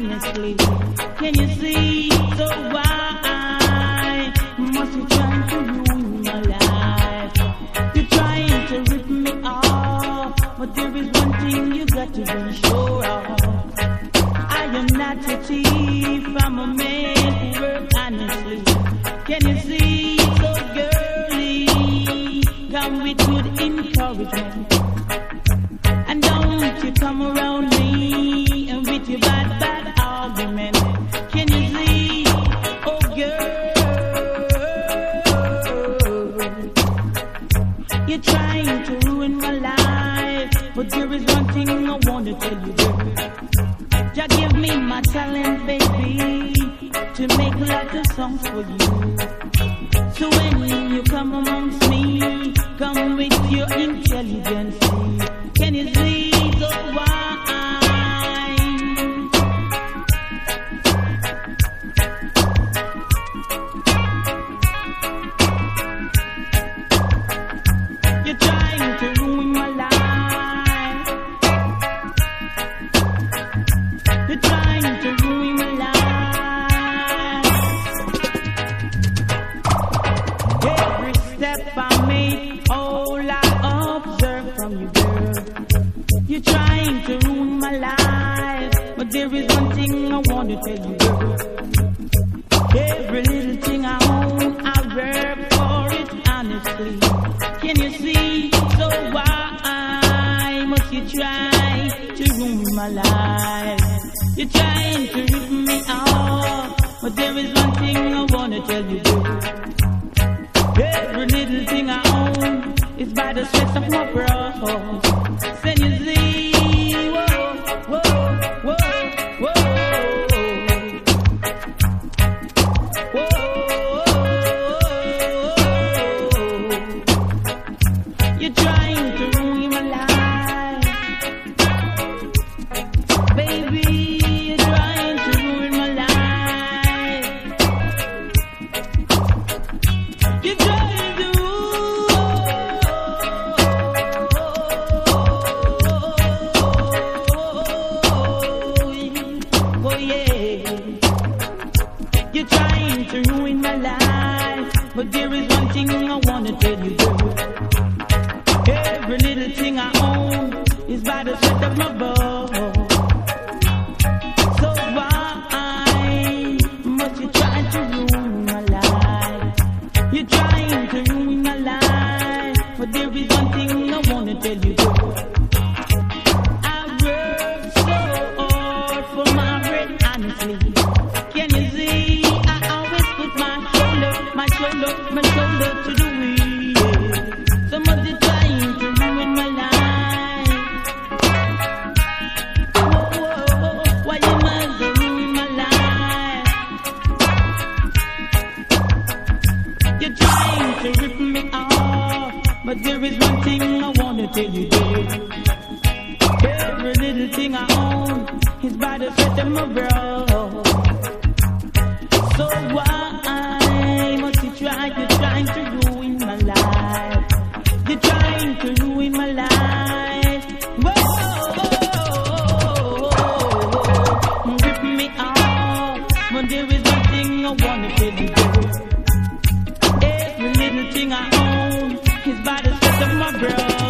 honestly. Can you see? So why must you try to ruin my life? You're trying to rip me off, but there is one thing you got to be sure of. I am not your thief, I'm a man who works honestly. Can you see? So girly, come with good encouragement. I wanna tell you, girl. Just give me my talent, baby, to make love the songs for you. So when you come amongst me, come with your intelligence. to tell you. Every little thing I own, I work for it honestly. Can you see? So why must you try to ruin my life? You're trying to rip me off, but there is one thing I wanna tell you. Every little thing I own is by the sweat of my brow. want to tell you, girl. Every little thing I own is by the sweat of my brow. So why must you try to ruin my life? You're trying to ruin my life. But there is one thing I want to tell you, girl. trying to rip me off, but there is one thing I wanna tell you, dear. Every little thing I own is by the set of my brow. So why must you try? You're trying to ruin my life. You're trying to ruin my life. Whoa, whoa, whoa, whoa. whoa! rip me off, but there is one thing I wanna tell you. Dear everything I own. His body's just of my bro.